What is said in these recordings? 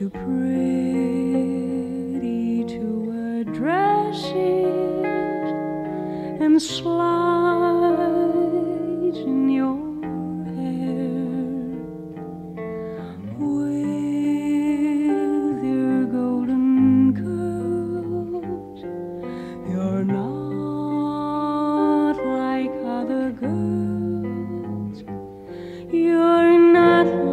too pretty to address it and slide in your hair with your golden coat. You're not like other girls. You're not.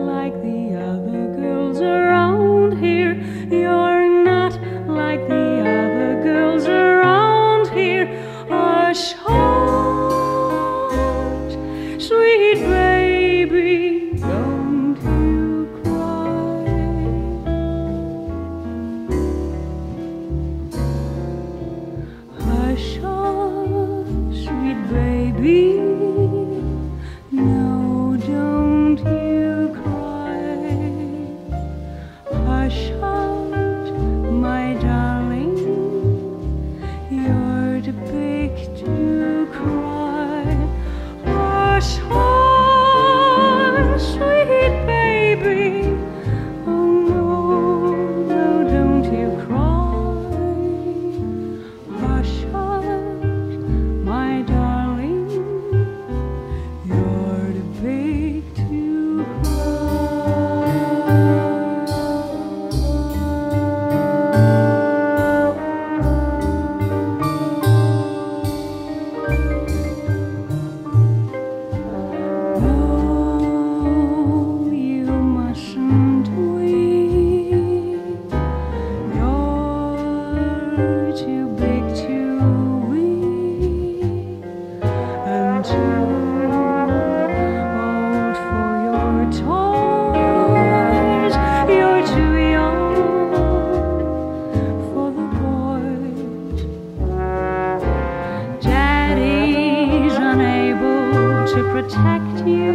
protect you.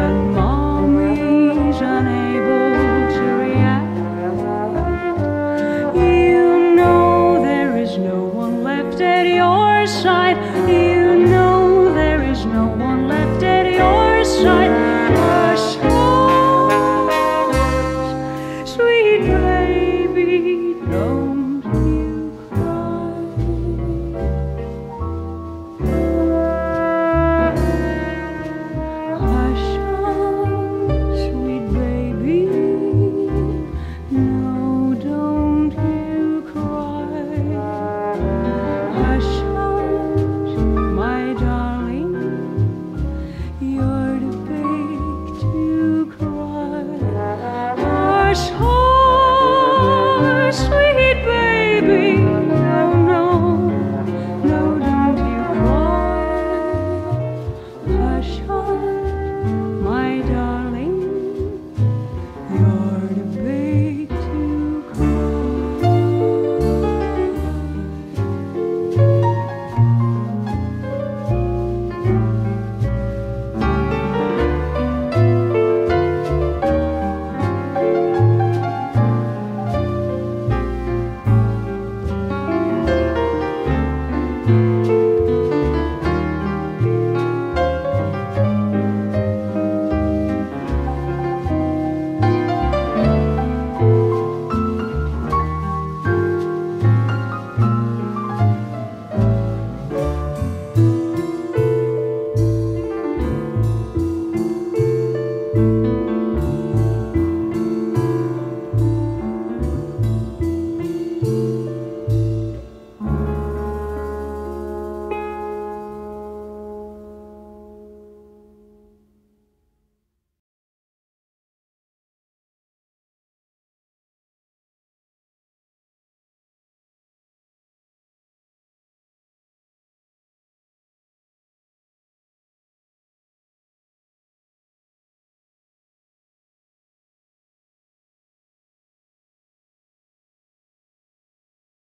and mommy's unable to react, you know there is no one left at your side. wish